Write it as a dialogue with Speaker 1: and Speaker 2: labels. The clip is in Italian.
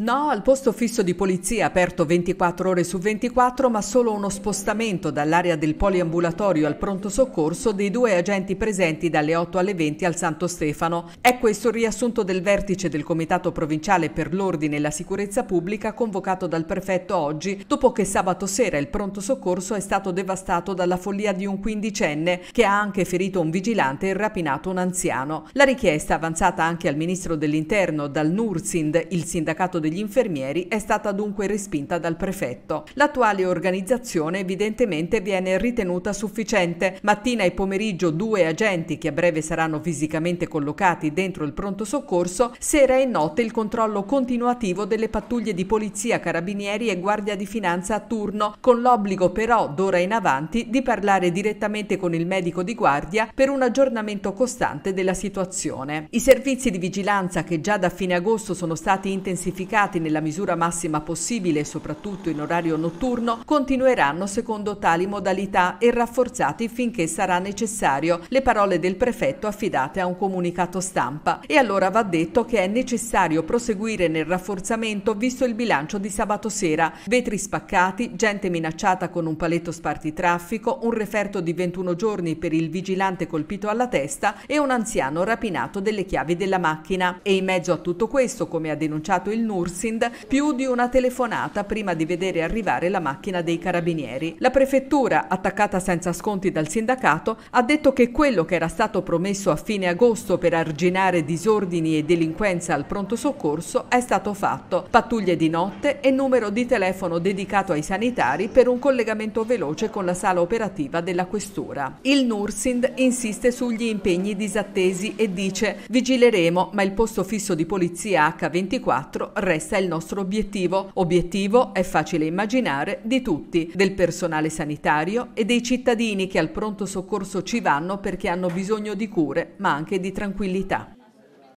Speaker 1: No al posto fisso di polizia aperto 24 ore su 24, ma solo uno spostamento dall'area del poliambulatorio al pronto soccorso dei due agenti presenti dalle 8 alle 20 al Santo Stefano. È questo il riassunto del vertice del Comitato Provinciale per l'Ordine e la Sicurezza Pubblica convocato dal prefetto oggi, dopo che sabato sera il pronto soccorso è stato devastato dalla follia di un quindicenne che ha anche ferito un vigilante e rapinato un anziano. La richiesta avanzata anche al ministro dell'Interno dal Nursind, il sindacato degli infermieri, è stata dunque respinta dal prefetto. L'attuale organizzazione evidentemente viene ritenuta sufficiente. Mattina e pomeriggio due agenti che a breve saranno fisicamente collocati dentro il pronto soccorso, sera e notte il controllo continuativo delle pattuglie di polizia, carabinieri e guardia di finanza a turno, con l'obbligo però d'ora in avanti di parlare direttamente con il medico di guardia per un aggiornamento costante della situazione. I servizi di vigilanza che già da fine agosto sono stati intensificati nella misura massima possibile, soprattutto in orario notturno, continueranno secondo tali modalità e rafforzati finché sarà necessario. Le parole del prefetto affidate a un comunicato stampa. E allora va detto che è necessario proseguire nel rafforzamento visto il bilancio di sabato sera. Vetri spaccati, gente minacciata con un paletto spartitraffico, un referto di 21 giorni per il vigilante colpito alla testa e un anziano rapinato delle chiavi della macchina. E in mezzo a tutto questo, come ha denunciato il Nursind, più di una telefonata prima di vedere arrivare la macchina dei carabinieri. La prefettura, attaccata senza sconti dal sindacato, ha detto che quello che era stato promesso a fine agosto per arginare disordini e delinquenza al pronto soccorso è stato fatto. Pattuglie di notte e numero di telefono dedicato ai sanitari per un collegamento veloce con la sala operativa della questura. Il Nursind insiste sugli impegni disattesi e dice vigileremo ma il posto fisso di polizia H24 resta il nostro obiettivo. Obiettivo, è facile immaginare, di tutti, del personale sanitario e dei cittadini che al pronto soccorso ci vanno perché hanno bisogno di cure ma anche di tranquillità.